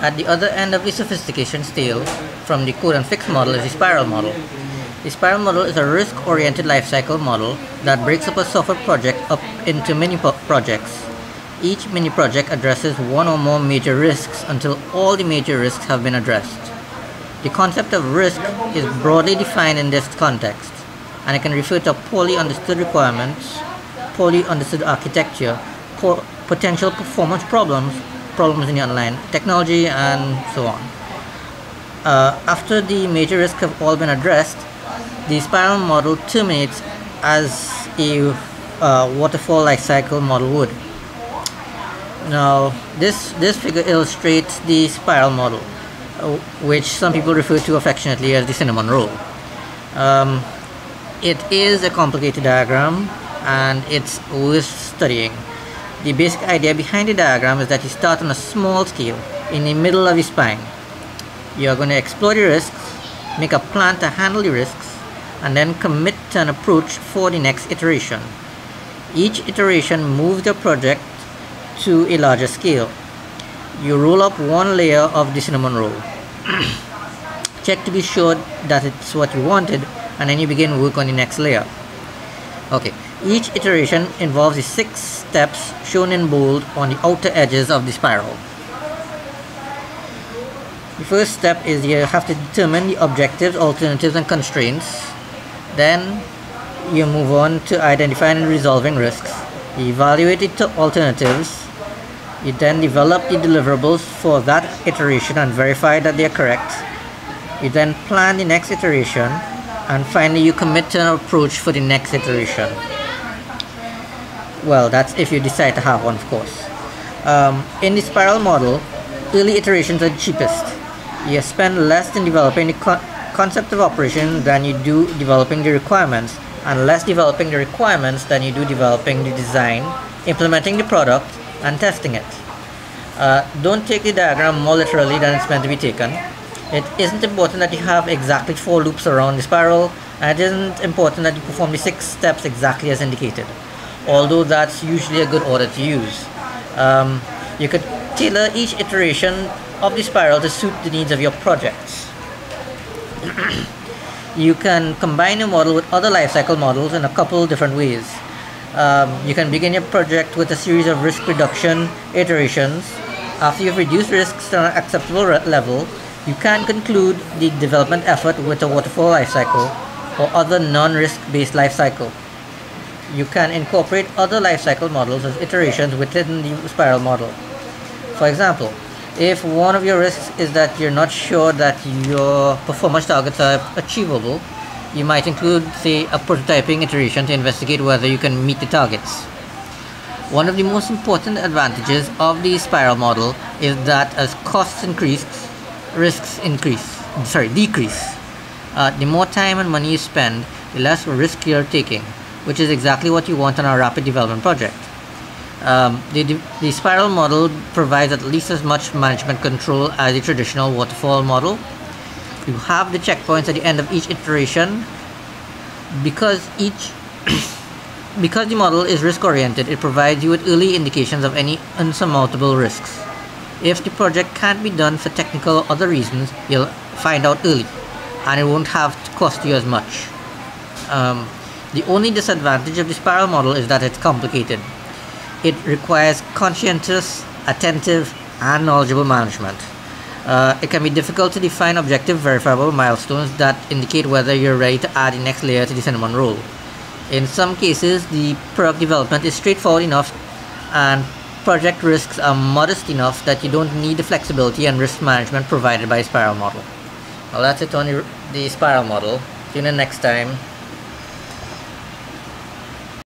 At the other end of the sophistication scale from the code-and-fix model is the spiral model. The spiral model is a risk-oriented lifecycle model that breaks up a software project up into mini projects. Each mini project addresses one or more major risks until all the major risks have been addressed. The concept of risk is broadly defined in this context, and it can refer to poorly understood requirements, poorly understood architecture, potential performance problems, problems in the online technology, and so on. Uh, after the major risks have all been addressed, the spiral model terminates as a uh, waterfall life cycle model would. Now, this, this figure illustrates the spiral model, uh, which some people refer to affectionately as the cinnamon roll. Um, it is a complicated diagram and it's worth studying. The basic idea behind the diagram is that you start on a small scale in the middle of your spine. You are going to explore the risks, make a plan to handle the risks, and then commit to an approach for the next iteration. Each iteration moves the project to a larger scale. You roll up one layer of the cinnamon roll. Check to be sure that it's what you wanted and then you begin work on the next layer. Okay, each iteration involves the six steps shown in bold on the outer edges of the spiral. The first step is you have to determine the objectives, alternatives, and constraints. Then you move on to identifying and resolving risks. You evaluate the alternatives. You then develop the deliverables for that iteration and verify that they are correct. You then plan the next iteration and finally you commit to an approach for the next iteration well that's if you decide to have one of course. Um, in the spiral model early iterations are cheapest. You spend less in developing the co concept of operation than you do developing the requirements and less developing the requirements than you do developing the design implementing the product and testing it. Uh, don't take the diagram more literally than it's meant to be taken. It isn't important that you have exactly four loops around the spiral and it isn't important that you perform the six steps exactly as indicated although that's usually a good order to use. Um, you could tailor each iteration of the spiral to suit the needs of your projects. you can combine your model with other lifecycle models in a couple different ways. Um, you can begin your project with a series of risk reduction iterations. After you've reduced risks to an acceptable level, you can conclude the development effort with a waterfall lifecycle or other non-risk based lifecycle you can incorporate other lifecycle models as iterations within the spiral model. For example, if one of your risks is that you're not sure that your performance targets are achievable, you might include, say, a prototyping iteration to investigate whether you can meet the targets. One of the most important advantages of the spiral model is that as costs increase, risks increase, sorry, decrease. Uh, the more time and money you spend, the less risk you're taking which is exactly what you want on a rapid development project. Um, the, the spiral model provides at least as much management control as the traditional waterfall model. You have the checkpoints at the end of each iteration. Because each because the model is risk oriented, it provides you with early indications of any unsurmountable risks. If the project can't be done for technical or other reasons, you'll find out early and it won't have to cost you as much. Um, the only disadvantage of the spiral model is that it's complicated. It requires conscientious, attentive, and knowledgeable management. Uh, it can be difficult to define objective verifiable milestones that indicate whether you're ready to add the next layer to the cinnamon roll. In some cases, the product development is straightforward enough and project risks are modest enough that you don't need the flexibility and risk management provided by a spiral model. Well, that's it on the spiral model. Tune in next time.